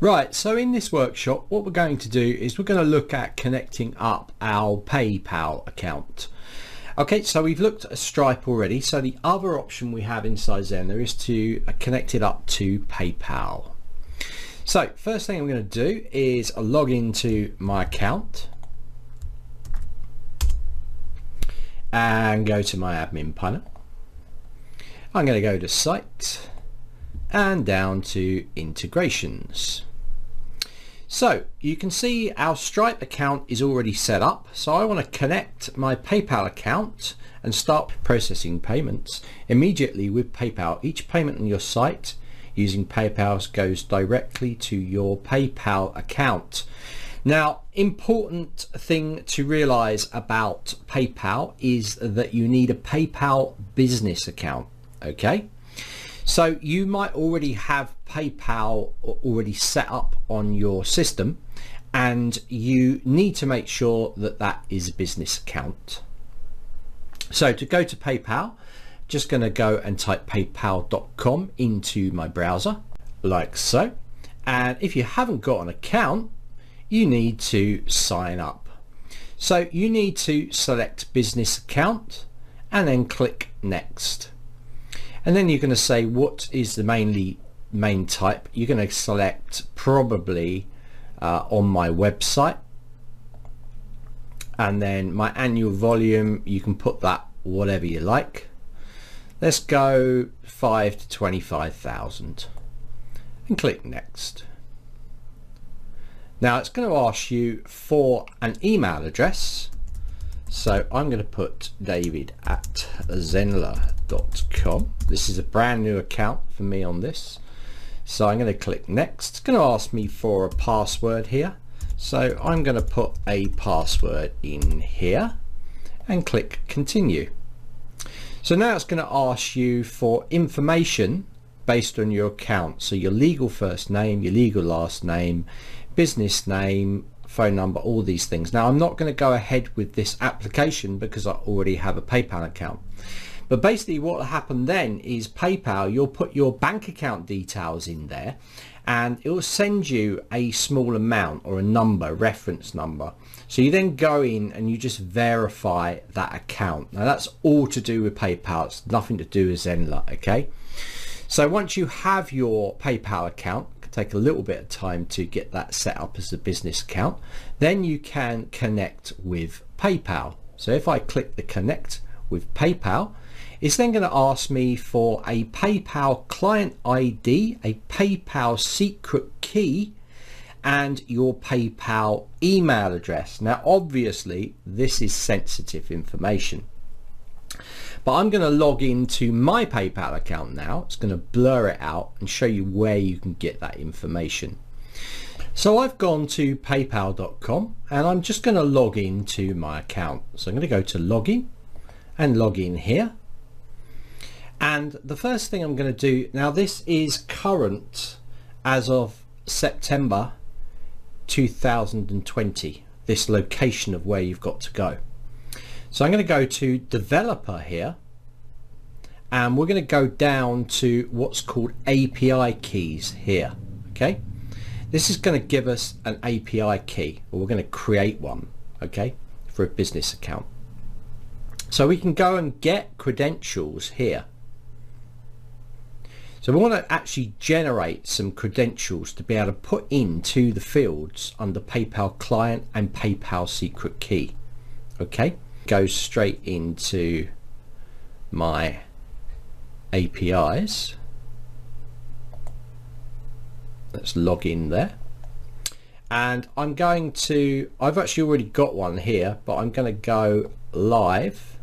Right, so in this workshop, what we're going to do is we're going to look at connecting up our PayPal account. Okay, so we've looked at Stripe already. So the other option we have inside Zenler is to uh, connect it up to PayPal. So first thing I'm going to do is log into my account and go to my admin panel. I'm going to go to site and down to integrations. So you can see our Stripe account is already set up. So I want to connect my PayPal account and start processing payments immediately with PayPal. Each payment on your site using PayPal goes directly to your PayPal account. Now, important thing to realize about PayPal is that you need a PayPal business account, okay? So you might already have PayPal already set up on your system and you need to make sure that that is a business account. So to go to PayPal, just going to go and type paypal.com into my browser like so. And if you haven't got an account, you need to sign up. So you need to select business account and then click next and then you're going to say what is the mainly main type? You're going to select probably uh, on my website. And then my annual volume you can put that whatever you like. Let's go 5 to 25,000 and click next. Now it's going to ask you for an email address. So I'm going to put David at zenler.com. This is a brand new account for me on this. So I'm going to click next. It's going to ask me for a password here. So I'm going to put a password in here and click continue. So now it's going to ask you for information based on your account. So your legal first name, your legal last name, business name, phone number, all these things. Now I'm not going to go ahead with this application because I already have a PayPal account. But basically what will happen then is PayPal, you'll put your bank account details in there and it will send you a small amount or a number, reference number. So you then go in and you just verify that account. Now that's all to do with PayPal. It's nothing to do with Zenler, okay? So once you have your PayPal account, take a little bit of time to get that set up as a business account. Then you can connect with PayPal. So if I click the connect with PayPal, it's then going to ask me for a PayPal client ID, a PayPal secret key, and your PayPal email address. Now, obviously, this is sensitive information. But I'm going to log into my PayPal account now. It's going to blur it out and show you where you can get that information. So I've gone to paypal.com and I'm just going to log into my account. So I'm going to go to login and log in here. And the first thing I'm going to do, now this is current as of September 2020, this location of where you've got to go. So I'm going to go to developer here and we're going to go down to what's called API keys here. Okay. This is going to give us an API key or we're going to create one. Okay. For a business account. So we can go and get credentials here. So we want to actually generate some credentials to be able to put into the fields under PayPal client and PayPal secret key. Okay goes straight into my APIs. Let's log in there. And I'm going to, I've actually already got one here, but I'm going to go live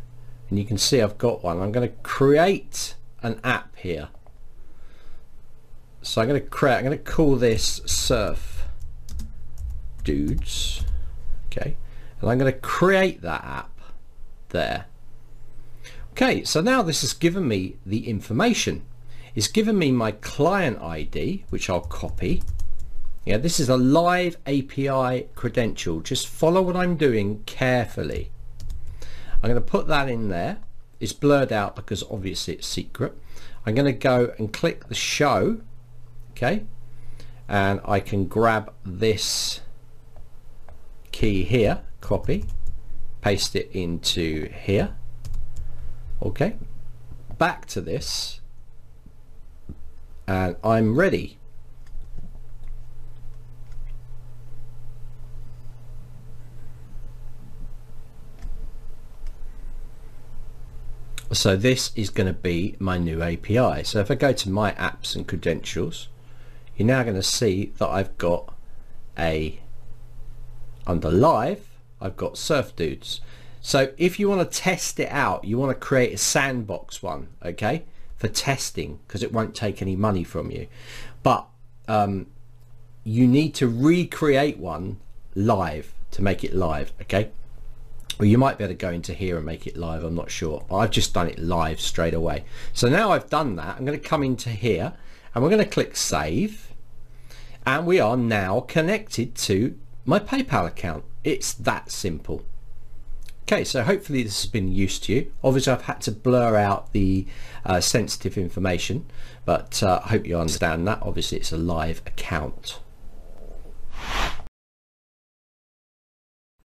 and you can see I've got one. I'm going to create an app here. So I'm going to create, I'm to call this surf dudes. Okay. And I'm going to create that app there. Okay, so now this has given me the information. It's given me my client ID, which I'll copy. Yeah, this is a live API credential. Just follow what I'm doing carefully. I'm going to put that in there. It's blurred out because obviously it's secret. I'm going to go and click the show. Okay. and I can grab this key here copy paste it into here. Okay? Back to this. And I'm ready. So this is going to be my new API so if I go to my apps and credentials you're now going to see that I've got a under live I've got surf dudes. So if you want to test it out you want to create a sandbox one okay? For testing because it won't take any money from you. But um, you need to recreate one live to make it live okay? Well you might be able to go into here and make it live I'm not sure. I've just done it live straight away. So now I've done that I'm going to come into here and we're going to click save. And we are now connected to my PayPal account. It's that simple. Okay so hopefully this has been used to you. Obviously I've had to blur out the uh, sensitive information but uh, I hope you understand that. Obviously it's a live account